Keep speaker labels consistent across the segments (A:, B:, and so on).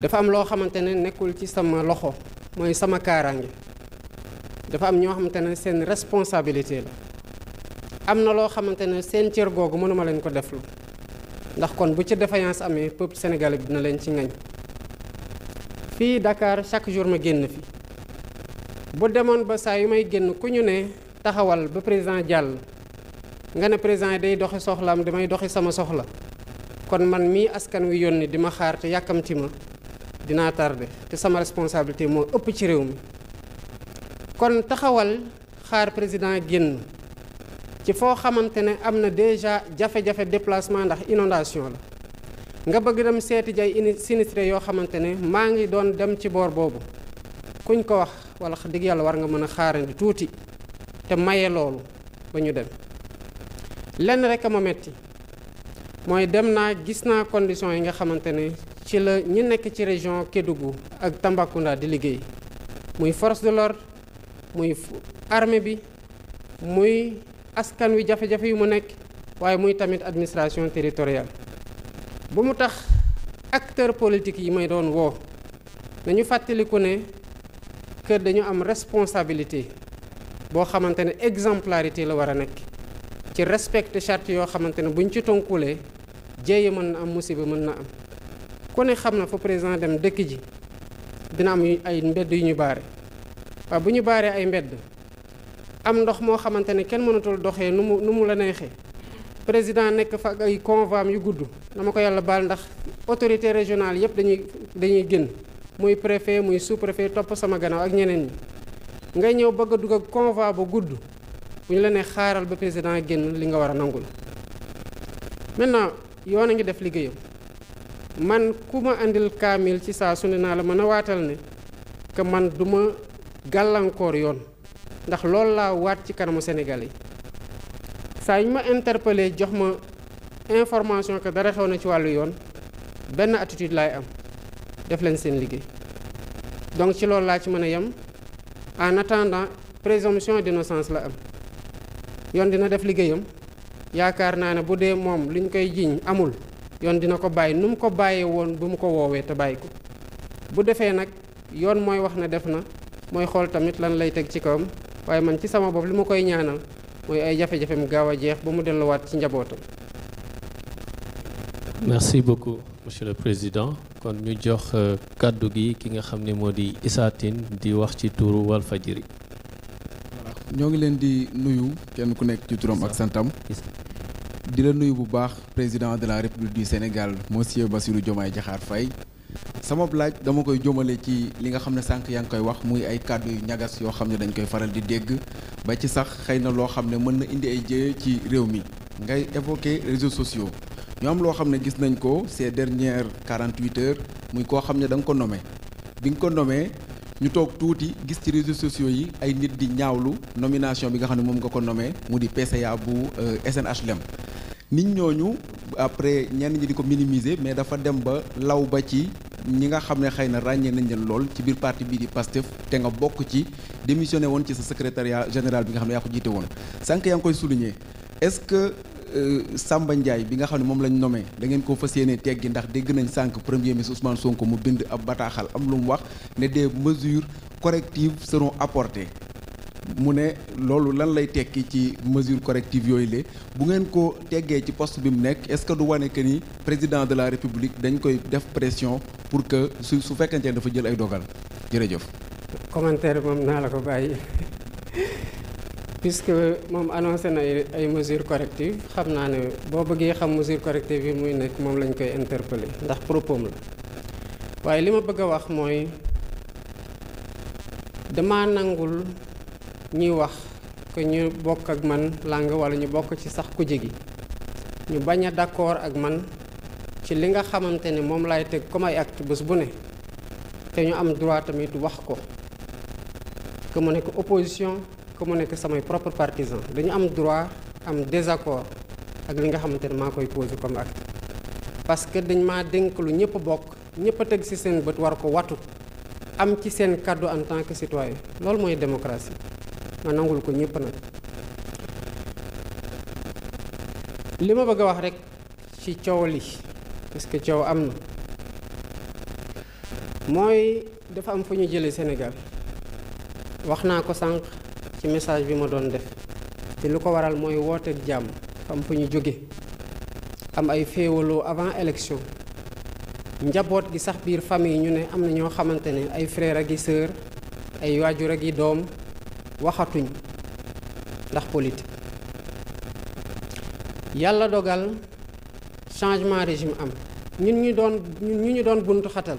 A: dafa am loo xamante ne nekkul ci sama loxo mooy sama kaaraange dafa am ñoo xamante ne seen responsabilité la am na loo xamante ne seen cër googu mënuma leen ko deflu ndax kon bu ci défaillance amee peuple sénégalais bi dina leen ci ngañ fii Dakar chaque jour ma génn fi bu demoon ba saa yu may génn ku ñu ne taxawal ba président jàll nga ne président yi day doxi soxlaam damay doxi sama soxla kon man mii askan wi yónni di ma xaar te yàkkamti ma dinaa tardé te sama responsabilité moo ëpp ci réew mi kon taxawal xaar président génn ci foo xamante ne am na déjà jafe-jafe déplacement ndax inondation la nga bëgg dem seeti jay ini sinistré yoo xamante ne maa ngi doon dem ci boor boobu kuñ ko wax wala dëgg yàlla war nga mën a xaarandi tuuti te maye loolu ba ñu dem lenn rek a ma metti mooy dem naa gis naa condition yi nga xamante ne ci la ñu nekk ci région Kédougou ak Tambacounda di liggéey muy force de l'ordre muy armée bi muy askan wi jafe-jafe yu mu nekk waaye muy tamit administration territoriale bu mu tax acteur politique yi may doon woo nañu fàttaliku ne que dañu am responsabilité boo xamante ne exemplarité la war a nekk ci respecté charte yoo xamante ne buñ ci tonkulee jéeye mën na am musiba mën na am ku ne xam na fa président dem dëkk ji dina am ay mbedd yu ñu baare waaw bu ñu baaree ay mbedd am ndox moo xamante ne kenn mënatul doxee nu mu nu mu la neexee président nekk fa ak ay convois yu gudd dama ko yàlla baal ndax autorité régionale yëpp dañuy dañuy génn muy préfet muy sous préfet topp sama gannaaw ak ñeneen ñi ngay ñëw bëgg a dugg ak convoi bu gudd bu ñu la ne xaaral ba président génn li nga war a nangul maintenant yoon a ngi def liggéeyam man ku ma indil kaamil ci saa su ne naa la mën a waatal ne que man du ma gàllankoor yoon ndax loolu laa waat ci kanamu Sénégal yi saa ñu ma interpellé jox ma information que dara xew na ci wàllu yoon benn attitude laay am def leen seen liggéey donc ci loolu laa ci mën a yem en attendant présomption d'innocence la am yoon dina def liggéeyam yaakaar naa ne bu dee moom li ñu koy jiiñ amul yoon dina ko bàyyi nu mu ko bàyyee woon bu mu ko woowee te bàyyi ko bu defee nag yoon mooy wax na def na mooy xool tamit lan lay teg ci kawam waaye man ci sama bopp li ma koy ñaanal mooy ay jafe-jafem gaaw a jeex ba mu delluwaat ci njabootam.
B: merci beaucoup monsieur le président kon ñu jox euh, kàddu gi ki nga xam ni moo di Issa di wax ci tuuru Walfadjri.
C: ñoo ngi leen di nuyu kenn ku nekk ci turam ak santam. di la nuyu bu baax président de la république du Sénégal monsieur Bassirou Diomaye Diakhar Faye sama laaj dama koy jëmale ci li nga xam ne sànq yaa ngi koy wax muy ay kàddu yu ñagas yoo xam ne dañ koy faral di dégg ba ci sax xëy na loo xam ne mën na indi ay jéye ci réew mi ngay évoquer réseaux sociaux ñu am loo xam ne gis nañ ko ces dernières 48 heures muy koo xam ne da nga ko nommé bi nga ko nommé ñu toog tuuti gis ci réseaux sociaux yi ay nit di ñaawlu nomination bi nga xam ne moom nga ko nommé mu di PCA bu SNHLM euh, nit ñooñu après ñenn ñi di ko minimiser mais dafa dem ba law ba ci ñi nga xam ne xëy na ràññee nañ leen lool ci biir parti bii di Pastef te nga bokk ci démissionné woon ci sa secrétariat général bi nga xam ne yaa ko jiite woon sànq yaa ngi koy souligner est-ce que euh, Samba Ndiaye bi nga xam ne moom lañ nommé da ngeen ko fas yéene teggi ndax dégg nañ sànq premier ministre Ousmane Sonko mu bind ab bataaxal am lu mu wax ne des mesures correctives seront apportées mu ne loolu lan lay tekki ci mesure corrective yooyu le bu ngeen ko teggee ci poste bi mu nekk est-ce que du wane que ni président de la république dañ koy def pression pour que su su fekkente ne dafa jël ay dogal jërëjëf.
A: commentaire moom naa la ko bàyyi puisque moom annoncé na ay mesures correctives xam naa ne boo bëggee xam mesures correctives yi muy nekk moom lañ koy interpeller ndax propos la waaye li ma bëgg a wax mooy. dama nangul ñuy wax que ñu bokk ak man làng wala ñu bokk ci sax kuje gi ñu bañ a d'accord ak man ci li nga xamante ne moom laay teg comme ay acte bés bu ne te ñu am droit tamit wax ko que mu nekk opposition que mu nekk samay propre partisan dañu am droit am désaccord ak li nga xamante ne maa koy posé comme acte parce que dañ maa dénk lu ñëpp bokk ñëpp a teg ci seen bët war ko wattu am ci seen kàddu en tant que citoyen loolu mooy démocratie ma nangul ko ñëpp nag li ma bëgg a wax rek ci coow li parce que coow am na mooy dafa am fu ñu jëlee Sénégal wax naa ko sànq ci message bi ma doon def te lu ko waral mooy woote jàmm dafa am fu ñu jóge am ay féewaloo avant élection njaboot gi sax biir famille ñu ne am na ñoo xamante ne ay frère ak i sœur ay waajur ak i doom waxatuñ ndax politique yàlla dogal changement régime am ñun ñu doon ñun ñu doon buntu xatal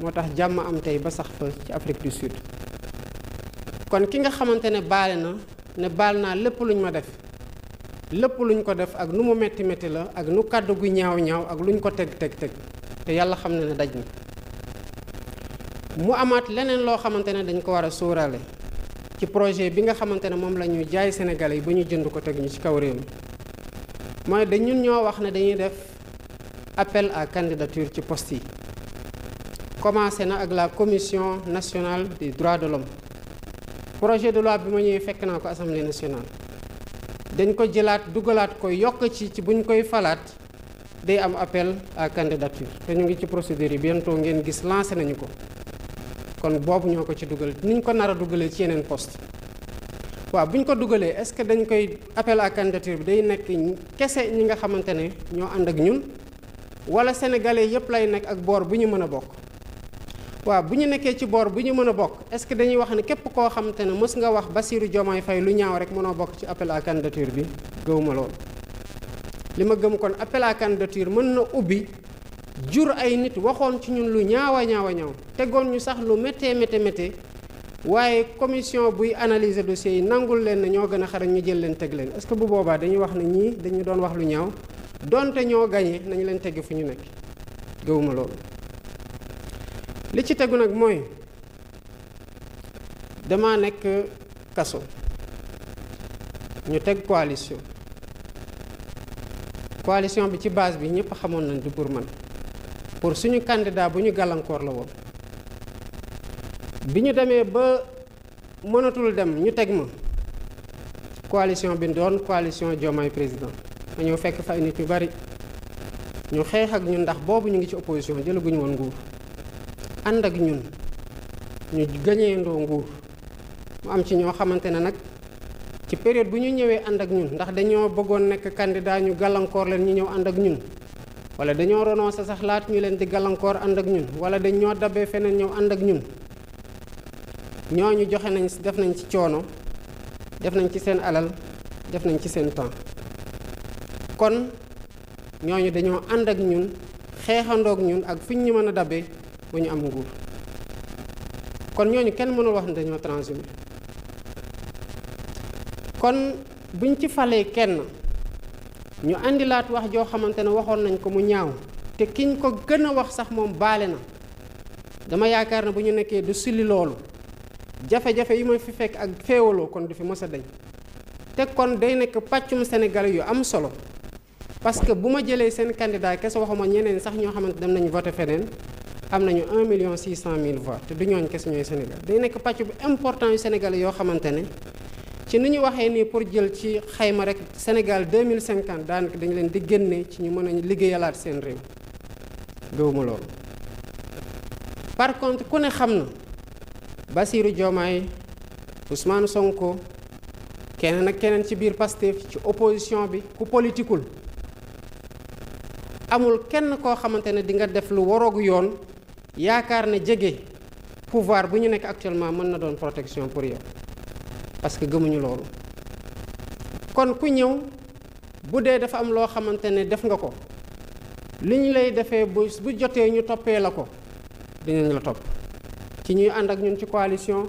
A: moo tax jàmm am tey ba sax fa ci Afrique du Sud kon ki nga xamante ne baale na ne baal naa lépp luñ ma def lépp luñ ko def ak nu mu metti metti la ak nu kàddu gu ñaaw ñaaw ak luñ ko teg teg teg te yàlla xam na ne daj na mu amaat leneen loo xamante ne dañ ko war a sóoraale ci projet bi nga xamante ne moom la ñuy jaay Sénégalais yi ba ñu jënd ko teg ñu ci kaw réew mi mooy dañ ñun ñoo wax ne dañuy def appel à candidature ci poste yi commencé na ak la commission nationale des droits de l'homme projet de loi bi ma ñëwee fekk naa ko assemblée nationale dañ ko jëlaat dugalaat ko yokk ci ci buñ koy falaat day am appel à candidature te ñu ngi ci procédure yi bientôt ngeen gis lancé nañu ko kon boobu ñoo ko ci dugal niñ ko nar a dugalee ci yeneen poste waaw bu ñu ko dugalee est-ce que dañ koy appel à candidature bi day nekk kese ñi nga xamante ne ñoo ànd ak ñun wala sénégalais yépp lay nekk ak boor bu ñu mën a bokk waaw bu ñu nekkee ci boor bu ñu mën a bokk est-ce que dañuy wax ne képp koo xamante ne mës nga wax Bassirou Diomaye fay lu ñaaw rek mënoo bokk ci appel à candidature bi gëwuma loolu li ma gëm kon appel à candidature mën na ubbi jur ay nit waxoon ci ñun lu ñaawa ñaawa ñaaw tegoon ñu sax lu méttee méttee méttee waaye commission buy analyser dossiers yi nangul leen ne ñoo gën a xarañ ñu jël leen teg leen est-ce que bu boobaa dañuy wax ne ñii dañu doon wax lu ñaaw donte ñoo gañe nañu leen tegg fu ñu nekk gëwuma loolu li ci tegu nag mooy dama nekk kaso ñu teg coalition coalition bi ci base bi ñëpp xamoon nañ du pour man pour suñu candidat bu ñu gàllankoor la woon bi ñu demee ba mënatul dem ñu teg ma coalition bi doon coalition Diomaye président ma ñëw fekk fa ay nit ñu bari ñu xeex ak ñun ndax boobu ñu ngi ci opposition jëlaguñu woon nguur ànd ak ñun ñu gañee ndoo nguur mu am ci ñoo xamante ne nag ci période bu ñu ñëwee ànd ak ñun ndax dañoo bëggoon nekk candidat ñu gàllankoor leen ñu ñëw ànd ak ñun wala dañoo renoncé sax laat ñu leen di gàllankoor ànd ak ñun wala dañ ñoo dabbee feneen ñëw ànd ak ñun ñooñu joxe nañ def nañ ci coono def nañ ci seen alal def nañ ci seen temps kon ñooñu dañoo ànd ak ñun xeexandoog ñun ak fi ñu mën a dabbee ba ñu am nguur kon ñooñu kenn mënul wax ne dañoo transhumé kon buñ ci falee kenn ñu indilaat wax joo xamante ne waxoon nañ ko mu ñaaw te kiñ ko gën a wax sax moom baale na dama yaakaar ne bu ñu nekkee du silli loolu jafe-jafe yi ma fi fekk ak féewaloo kon du fi mos a dañ te kon day nekk pàccum Sénégal yu am solo parce que bu ma jëlee seen candidat kese waxuma ñeneen sax ñoo xamante dem nañu voté feneen am nañu 1 million 600 mille voix te du ñooñ kese ñooy Sénégal day nekk pàcc bu important yu Sénégal yoo xamante ne ci ni ñu waxee nii pour jël ci xayma rek Sénégal 2050 daanaka dañu leen di génne ci ñu mën a liggéeyalaat seen réew gëwuma loolu par contre ku ne xam na Bassirou Diomaye Ousmane Sonko keneen ak keneen ci biir Pastef ci opposition bi ku politikul amul kenn koo xamante ne di nga def lu waroogu yoon yaakaar ne jege pouvoir bu ñu nekk actuellement mën na doon protection pour yow parce que gëmuñu loolu kon ku ñëw bu dee dafa am loo xamante ne def nga ko li ñu lay defee bu bu jotee ñu toppee la ko dinañ la topp ci ñuy ànd ak ñun ci coalition